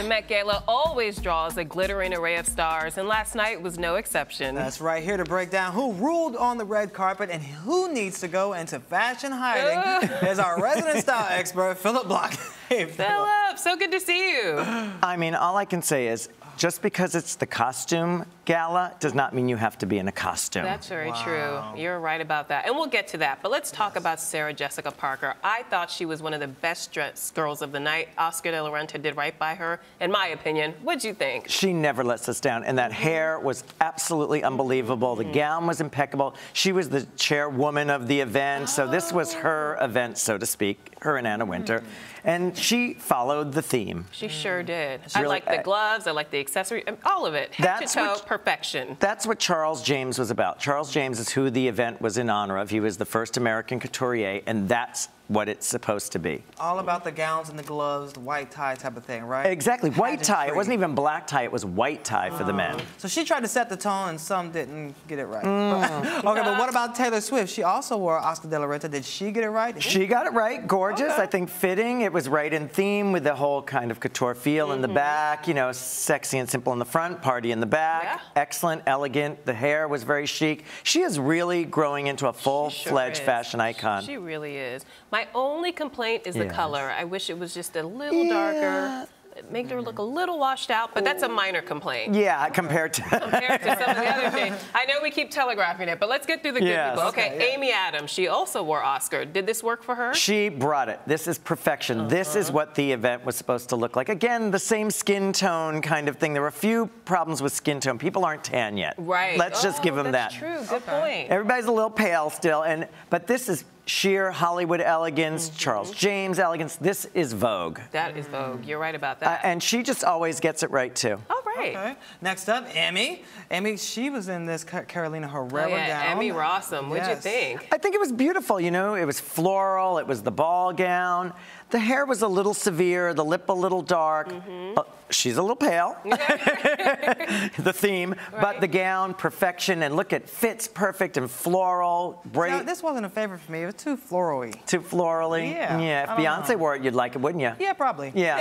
The Met Gala always draws a glittering array of stars, and last night was no exception. That's right, here to break down who ruled on the red carpet and who needs to go into fashion hiding is our resident style expert, Phillip Bloch. Hey, Phillip, so good to see you. I mean, all I can say is just because it's the costume gala does not mean you have to be in a costume. That's very wow. true. You're right about that. And we'll get to that. But let's talk yes. about Sarah Jessica Parker. I thought she was one of the best dressed girls of the night. Oscar de la Renta did right by her, in my opinion. What'd you think? She never lets us down. And that mm -hmm. hair was absolutely unbelievable. The mm -hmm. gown was impeccable. She was the chairwoman of the event. Oh. So this was her oh. event, so to speak, her and Anna Wintour. Mm -hmm and she followed the theme. She sure did. She I really, like the gloves, I like the accessory, all of it. Head that's to toe, what, perfection. That's what Charles James was about. Charles James is who the event was in honor of. He was the first American couturier, and that's what it's supposed to be. All about the gowns and the gloves, the white tie type of thing, right? Exactly, white tie. It wasn't even black tie, it was white tie for the men. Oh. So she tried to set the tone and some didn't get it right. Mm. okay, but what about Taylor Swift? She also wore Oscar de la Renta. Did she get it right? She got it right, gorgeous, okay. I think fitting. It was right in theme with the whole kind of couture feel mm -hmm. in the mm-hmm. back, you know, sexy and simple in the front, party in the back. Yeah. Excellent, elegant. The hair was very chic. She is really growing into a full-fledged sure fashion icon. She really is. My only complaint is the color. I wish it was just a little darker make her look a little washed out, but that's a minor complaint. Yeah, compared to compared to some of the other things. I know we keep telegraphing it, but let's get through the yes. good people. Okay, okay yeah. Amy Adams, she also wore Oscar. Did this work for her? She brought it. This is perfection. This is uh-huh. what the event was supposed to look like. Again, the same skin tone kind of thing. There were a few problems with skin tone. People aren't tan yet. Right. Let's oh, just give them that. That's true. Good point. Everybody's a little pale still, and but this is sheer Hollywood elegance, mm -hmm. Charles James elegance. This is Vogue. That is Vogue. You're right about that. Uh, and she just always gets it right, too. All right. Okay. Next up, Emmy. Emmy, she was in this Carolina Herrera oh, yeah. gown. Emmy Rossum. What'd yes. you think? I think it was beautiful. You know, it was floral. It was the ball gown. The hair was a little severe, the lip a little dark. Mm -hmm. uh, she's a little pale, the theme, right. but the gown, perfection, and look, at it fits perfect and floral, bright. No, this wasn't a favorite for me. It was too floral-y. Too floral-y? Yeah. Yeah, if Beyonce wore it, you'd like it, wouldn't you? Yeah, probably. Yeah.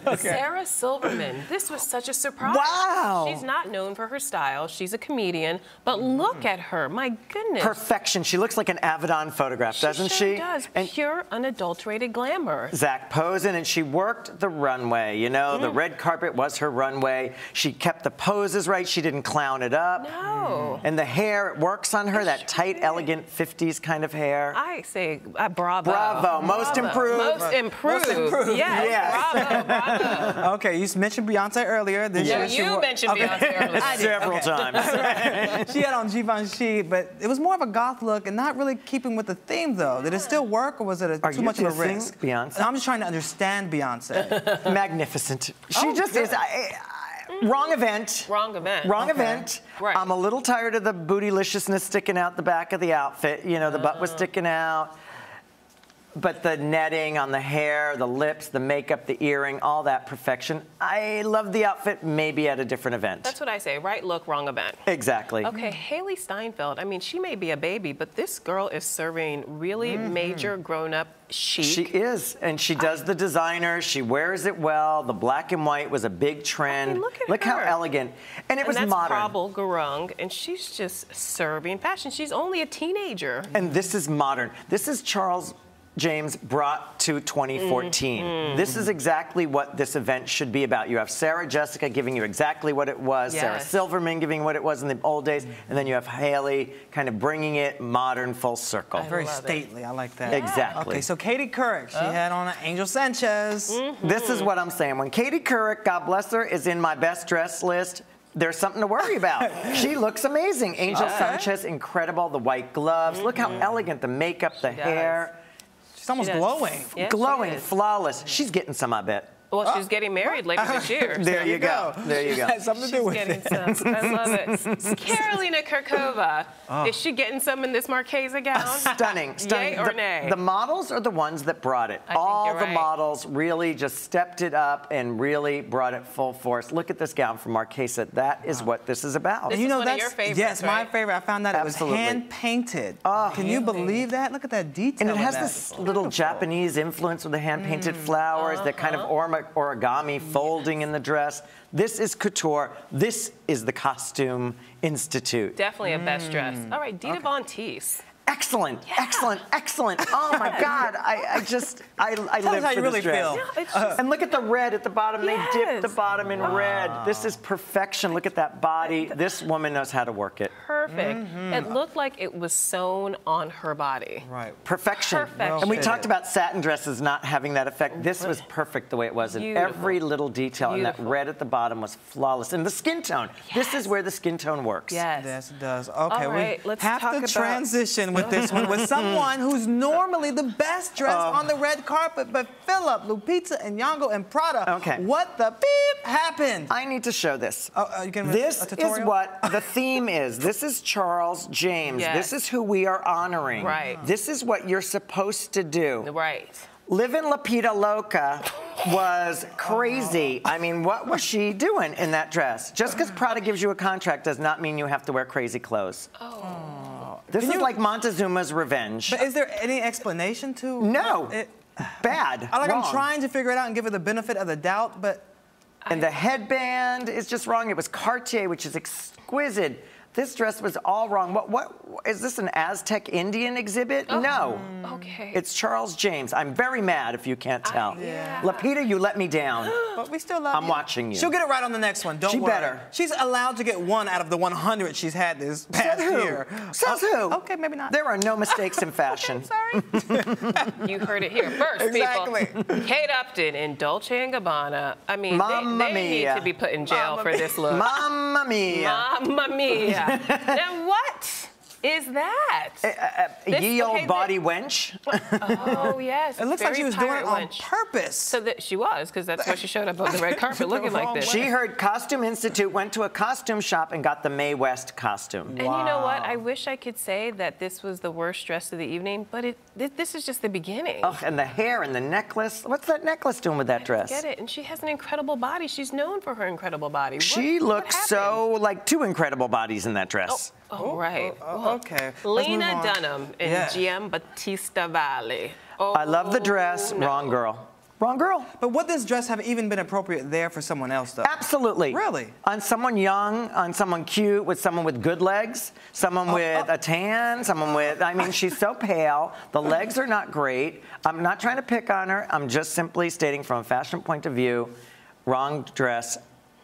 okay. Sarah Silverman, this was such a surprise. Wow. She's not known for her style. She's a comedian, but look mm. at her, my goodness. Perfection. She looks like an Avedon photograph, she doesn't sure she? does. And Pure unadulterated glamour. Zac Posen, and she worked the runway. You know, mm. the red carpet was her runway. She kept the poses right. She didn't clown it up. No. And the hair, it works on her, it that sure tight, is. elegant 50s kind of hair. I say uh, bravo. Bravo. bravo. Most improved. Most improved. Most improved. Yes. yes. Bravo, bravo. okay, you mentioned Beyonce earlier. This yeah, you wore... mentioned okay. Beyonce earlier. Several okay. times. she had on Givenchy, but it was more of a goth look and not really keeping with the theme, though. Did it still work, or was it a, too much of a risk? Beyonce? I'm just trying to understand Beyonce. Magnificent. She oh, just good. is. I, I, wrong event. Wrong event. Wrong okay. event. Right. I'm a little tired of the bootyliciousness sticking out the back of the outfit. You know, the uh. butt was uh. sticking out but the netting on the hair, the lips, the makeup, the earring, all that perfection. I love the outfit, maybe at a different event. That's what I say, right look, wrong event. Exactly. Okay, Hailee Steinfeld, I mean, she may be a baby, but this girl is serving really mm -hmm. major grown-up chic. She is, and she does I... the designer, she wears it well, the black and white was a big trend. I mean, look at look her. how elegant. And it and was that's modern. Prabal Gurung, and she's just serving fashion. She's only a teenager. And this is modern. This is Charles James brought to 2014. Mm, This is exactly what this event should be about. You have Sarah Jessica giving you exactly what it was, yes. Sarah Silverman giving what it was in the old days, and then you have Hailee kind of bringing it modern full circle. Very stately, it. I like that. Yeah. Exactly. Okay, so Katie Couric, she oh. had on Angel Sanchez. Mm -hmm. This is what I'm saying. When Katie Couric, God bless her, is in my best dress list, there's something to worry about. she looks amazing. Angel Sanchez, incredible. The white gloves. Mm -hmm. Look how mm-hmm. elegant the makeup, the she hair. Does. She's almost she glowing. Yeah, glowing, flawless. She's getting some, I bet. Well, she's getting married later this year. there so. you go. There you go. Has something to do with it. Some. I love it. Karolina Kurkova. Oh. Is she getting some in this Marchesa gown? stunning. Stunning. Yay or the, nay? The models are the ones that brought it. I All the right. models really just stepped it up and really brought it full force. Look at this gown from Marchesa. That is wow. what this is about. This you know, one that's, of your favorites, Yes, right? my favorite. I found that Absolutely. it was hand painted. Oh, Can you believe that? Look at that detail. And it has this little Japanese influence with the hand painted mm. flowers, uh -huh. that kind of uh-huh. Orma- origami folding in the dress. This is couture. This is the Costume Institute. Definitely a best dress. Mm. All right, Dita Von Teese. Excellent, excellent, excellent. Oh my God, I, I just, I, I Tell us live how for you this really dress. feel. No, it's just, And look at the red at the bottom. They dipped the bottom in red. This is perfection. Look at that body. This woman knows how to work it. perfect. Mm-hmm. It looked like it was sewn on her body. Right. Perfection. Perfection. And we talked about satin dresses not having that effect. This was perfect the way it was. And Beautiful. every little detail and that red at the bottom was flawless. And the skin tone. Yes. This is where the skin tone works. Yes. Yes, it does. Okay, right, we let's have talk to about- transition with this one with someone who's normally the best dressed Oh. on the red carpet, but Phillip, Lupita, Nyong'o and Prada. Okay. What the beep happened? I need to show this. Oh, uh, you can This a is what the theme is. This is Charles James. Yes. This is who we are honoring. Right. This is what you're supposed to do. Right. Living La Pita Loca was crazy. I mean, what was she doing in that dress? Just because Prada gives you a contract does not mean you have to wear crazy clothes. Oh. This Can is you- like Montezuma's revenge. But is there any explanation to No. It, Bad. I like I'm wrong. trying to figure it out and give it the benefit of the doubt, but And the headband is just wrong. It was Cartier, which is exquisite. This dress was all wrong. What? What is this? An Aztec Indian exhibit? Oh. No. Okay. It's Charles James. I'm very mad if you can't tell. yeah. Lupita, you let me down. but we still love I'm you. watching you. She'll get it right on the next one. Don't She worry. better. She's allowed to get one out of the 100 she's had this past Says who? year. Says Oh, who? Okay, maybe not. There are no mistakes in fashion. Sorry. You heard it here first, Exactly. people. Kate Upton in Dolce and Gabbana. I mean, Mamma they, they mia. need to be put in jail Mamma for mia. this look. Mamma mia. Mamma mia. now what is that? This- Ye old okay, body the- wench. oh, oh yes. It looks like she was doing it pirate on wench. purpose. So that she was, because that's why she showed up on the red carpet looking like this. She heard Costume Institute, went to a costume shop, and got the Mae West costume. And you know what? I wish I could say that this was the worst dress of the evening, but it thi- this is just the beginning. Oh, and the hair and the necklace. What's that necklace doing with that dress? Get it? And she has an incredible body. She's known for her incredible body. What- She what looks happened? so like two incredible bodies in that dress. Oh, Oh, oh, right. Oh, oh okay. Let's move Lena. Dunham in Yeah. Giambattista Valli. Oh, I love the dress. no. Wrong girl. Wrong girl. But would this dress have even been appropriate there for someone else, though? Absolutely. Really? On someone young, on someone cute, with someone with good legs, someone with a tan, someone with, I mean, she's so pale. The legs are not great. I'm not trying to pick on her. I'm just simply stating from a fashion point of view, wrong dress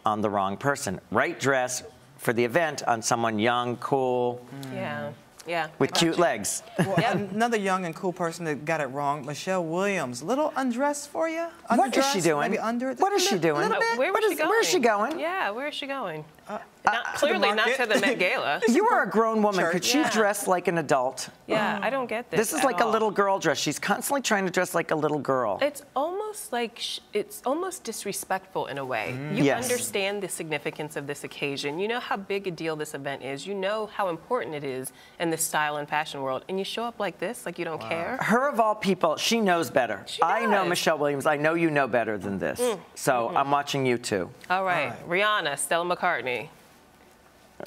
on the wrong person. Right dress for the event on someone young, cool, Yeah. Yeah. with cute legs. Well, another young and cool person that got it wrong, Michelle Williams. Little undressed for you? What is she doing? Maybe under? What is she Little- doing? little bit? where was What she is- going? where's she going? Yeah, where is she going? Uh, not, clearly not to the Met Gala. You are a grown woman. Church. Could she Yeah. dress like an adult? yeah, I don't get this. This is at like a little girl dress. She's constantly trying to dress like a little girl. It's almost like sh- it's almost disrespectful in a way. You Yes. understand the significance of this occasion. You know how big a deal this event is. You know how important it is in the style and fashion world. And you show up like this, like you don't care. Her of all people, she knows better. She I know. Mm. Michelle Williams. I know you know better than this. So Mm-hmm. I'm watching you too. All right, Rihanna, Stella McCartney.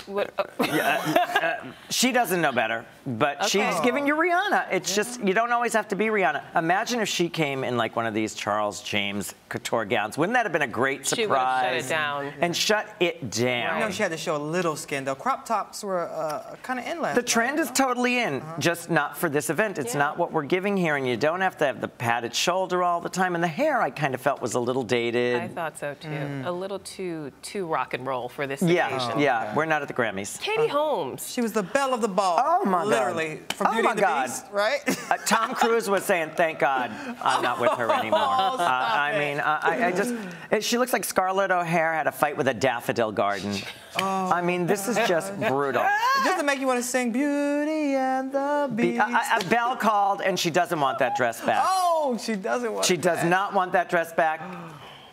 What, uh, She doesn't know better, but she's giving you Rihanna. It's just you don't always have to be Rihanna. Imagine if she came in like one of these Charles James couture gowns. Wouldn't that have been a great surprise? She would've shut it down. And shut it down. I know she had to show a little skin, though. Crop tops were uh, kind of in last The night, trend is totally in, just not for this event. It's Yeah. not what we're giving here, and you don't have to have the padded shoulder all the time. And the hair, I kind of felt was a little dated. I thought so too. A little too too rock and roll for this yeah, occasion. yeah. We're not at the Grammys. Katie Holmes. She was the belle of the ball. Oh, my God. Literally. From Oh, Beauty my and the God. Beast, right? Uh, Tom Cruise was saying, "Thank God I'm not with her anymore." Oh, Uh, I mean, I, I- I just it, she looks like Scarlett O'Hara had a fight with a daffodil garden. Oh. I mean, this is just brutal. Just to make you want to sing Beauty and the Be- Beast. I, I, Belle called, and she doesn't want that dress back. oh, she doesn't want She does back. not want that dress back.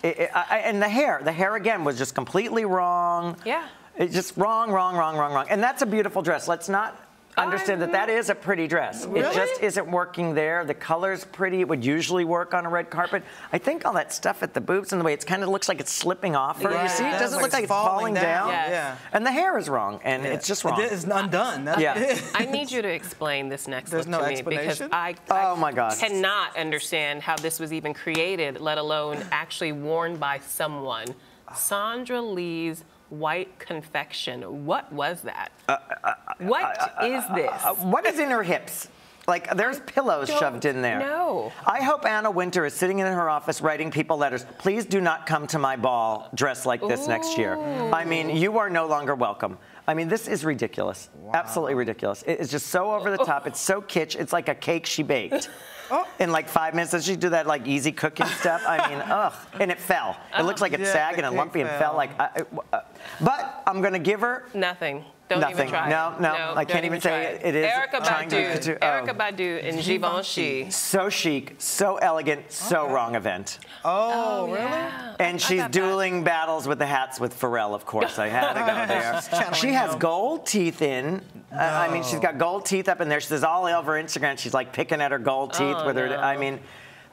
It- it- I- I- and the hair, the hair again was just completely wrong. Yeah. It's just wrong, wrong, wrong, wrong, wrong. And that's a beautiful dress. Let's not understand that that is a pretty dress. It just isn't working there. The color's pretty. It would usually work on a red carpet. I think all that stuff at the boobs and the way it's kind of looks like it's slipping off her. Yeah. You see, it It doesn't does, look like like it's it's falling falling down. down. Yes. Yeah. And the hair is wrong, and it's just wrong. It is undone. That's Yeah. I need you to explain this next There's look no to me because explanation? I, Oh, my God. cannot understand how this was even created, let alone actually worn by someone. Sandra Lee's white confection. What was that? Uh, uh, uh, what is this? Uh, what is in her hips? Like there's pillows don't shoved in there. No. I hope Anna Wintour is sitting in her office writing people letters. Please do not come to my ball dressed like this next year. I mean, you are no longer welcome. I mean, this is ridiculous. Absolutely ridiculous. It is just so over the top. It's so kitsch. It's like a cake she baked. Oh. In like five minutes, does she do that like easy cooking stuff? I mean, ugh. And it fell. It looks like it's Yeah, sagging and cake lumpy and fell. fell like. I, uh, but I'm gonna give her Nothing. Don't Nothing. even try. No, it. no, I can't even try say it. It is Erykah trying to- Badu. to- oh. Erykah Badu and Givenchy. so chic, so elegant, so wrong event. Oh, really? Yeah. And she's she's that. dueling battles with the hats with Pharrell, of course. I had to go there. she has him. gold teeth in. Uh, I mean, she's got gold teeth up in there. She's all over Instagram. She's like picking at her gold teeth Oh, with her. no. I mean,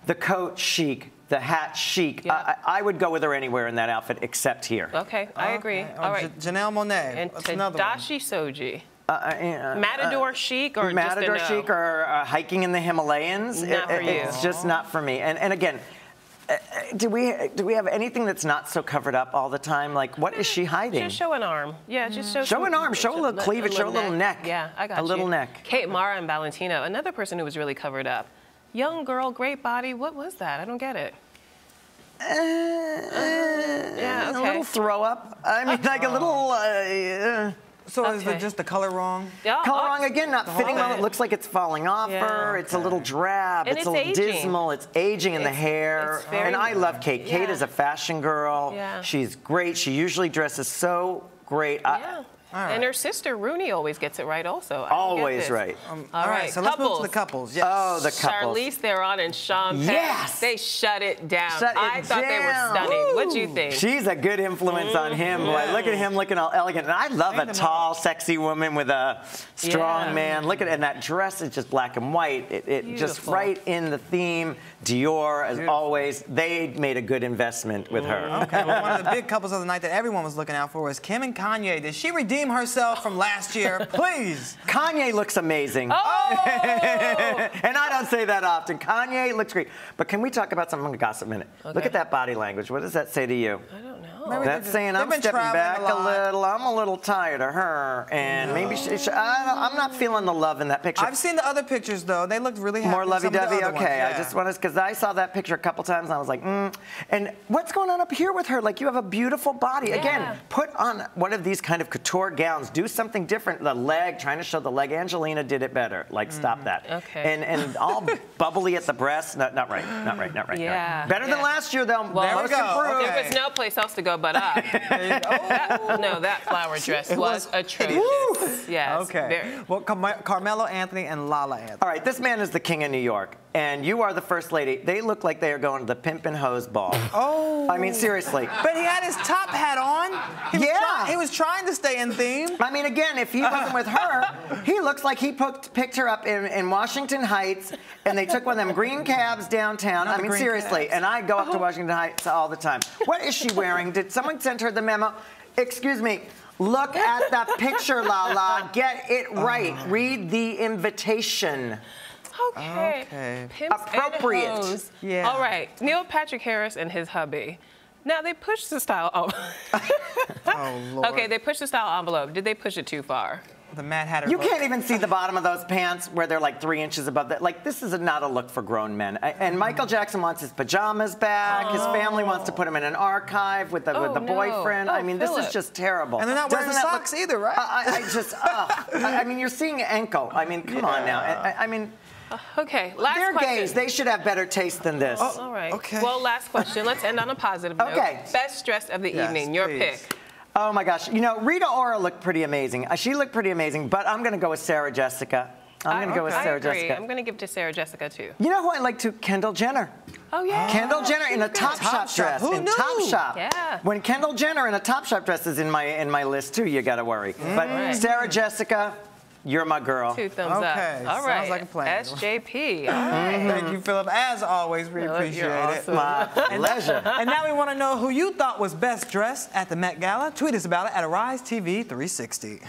the coat chic, the hat chic. Yeah. I, I I would go with her anywhere in that outfit except here. Okay, I agree. Okay. All Oh. J- Janelle Monáe. And That's another. Tadashi Shoji. Uh, uh, Matador chic or Matador just a no? chic or uh, hiking in the Himalayas. Not for you. It's just not for me. And, and again, uh, uh, do we do we have anything that's not so covered up all the time? Like, what is she hiding? Just show an arm. Yeah, just show. Show some- an arm, show a little cleavage, show a little neck. Yeah, I got A little neck. Kate Mara and Valentino, another person who was really covered up. Young girl, great body. What was that? I don't get it. yeah, A okay. little throw up. I mean, like a little. Uh, So is Okay. it just the color wrong? Yeah, Color oh, wrong again, not fitting well. It looks like it's falling off Yeah. her. It's a little drab. And it's, a little aging. dismal. It's aging in the hair. it's very- and I love Kate. Kate is a fashion girl. Yeah. She's great. She usually dresses so great. I- Yeah. Right. And her sister Rooney always gets it right also. I don't get always this. right. All right, So let's move to couples. the couples. Yes. Oh, the couples. Charlize Theron and Sean Penn. Yes! They shut it down. Shut it I thought they were down. stunning. What'd you think? She's a good influence on him. Mm-hmm. Boy, look at him looking all elegant. And I love a Stand him tall, sexy woman with a strong Yeah. man. Look at it. and that dress is just black and white. It, it just right in the theme. Dior, as always, they made a good investment with her. Okay, well, one of the big couples of the night that everyone was looking out for was Kim and Kanye. Did she redeem herself from last year? Please. Kanye looks amazing. Oh! and I don't say that often. Kanye looks great. But can we talk about something in gossip minute? Look at that body language. What does that say to you? I don't know. Maybe That's they've- saying I'm stepping back a a, little. I'm a little tired of her, and maybe she, she, I, I'm not feeling the love in that picture. I've seen the other pictures though. They looked really happy. More in some of the lovey-dovey. Okay, ones, I just want to because I saw that picture a couple times and I was like, mm. And what's going on up here with her? Like you have a beautiful body. Yeah. Again, put on one of these kind of couture gowns. Do something different. The leg, trying to show the leg. Angelina did it better. Like stop that. Okay. And and all bubbly at the breast. Not, not right. Not right. Not right. not right. Yeah, Better than last year though. Well, There we go. improved. Okay. There was no place else to go but up. That- no, that flower dress was, was atrocious. Yes. Okay. very- Well, Car- Carmelo Anthony and Lala Anthony. All right, this man is the king of New York, and you are the first lady. They look like they are going to the Pimp and Hose ball. Oh. I mean, seriously. But he had his top hat on. He was Yeah. try- he was trying to stay in theme. I mean, again, if he wasn't with her, he looks like he picked, picked her up in, in Washington Heights, and they took one of them green cabs downtown. Not I mean, seriously. cabs. And I go up to oh. Washington Heights all the time. What is she wearing? Did someone send her the memo? Excuse me. Look at that picture, Lala. Get it right. Oh. Read the invitation. Okay. Okay. Pimps Appropriate. And hoes. Yeah. All right. Neil Patrick Harris and his hubby. Now they pushed the style. Oh. Oh Lord. okay, they pushed the style envelope. Did they push it too far? The Mad Hatter. You look. can't even see the bottom of those pants where they're like three inches above that. Like, this is a, not a look for grown men. A- And mm. Michael Jackson wants his pajamas back. His oh. family wants to put him in an archive with the, with Oh, the no. boyfriend. I Oh, mean, this is just terrible. And they're not wearing Doesn't that socks either, right? I, I- I just, ugh. I, I mean, you're seeing ankle. I mean, come on now. I, I- I mean, Okay. Last they're question. gays. They should have better taste than this. Oh, All right. Okay. Well, last question. Let's end on a positive note. Okay. Best dress of the Yes, evening. Your please. pick. Oh my gosh. You know, Rita Ora looked pretty amazing. Uh, She looked pretty amazing, but I'm going to go with Sarah Jessica. I'm going to go with I Sarah agree. Jessica. I'm going to give to Sarah Jessica too. You know who I like too? Kendall Jenner. Oh yeah. Kendall Jenner in a Top Top Shop Shop. dress. Who in knew? Top Shop. Yeah. When Kendall Jenner in a Top Shop dress is in my in my list too, you got to worry. But Right. Sarah Jessica, You're my girl. Two thumbs Okay, up. All sounds right. like a plan. SJP. All right. Thank you, Phillip. As always, we Oh, appreciate you're it. My pleasure. And now we want to know who you thought was best dressed at the Met Gala. Tweet us about it at Arise TV 360.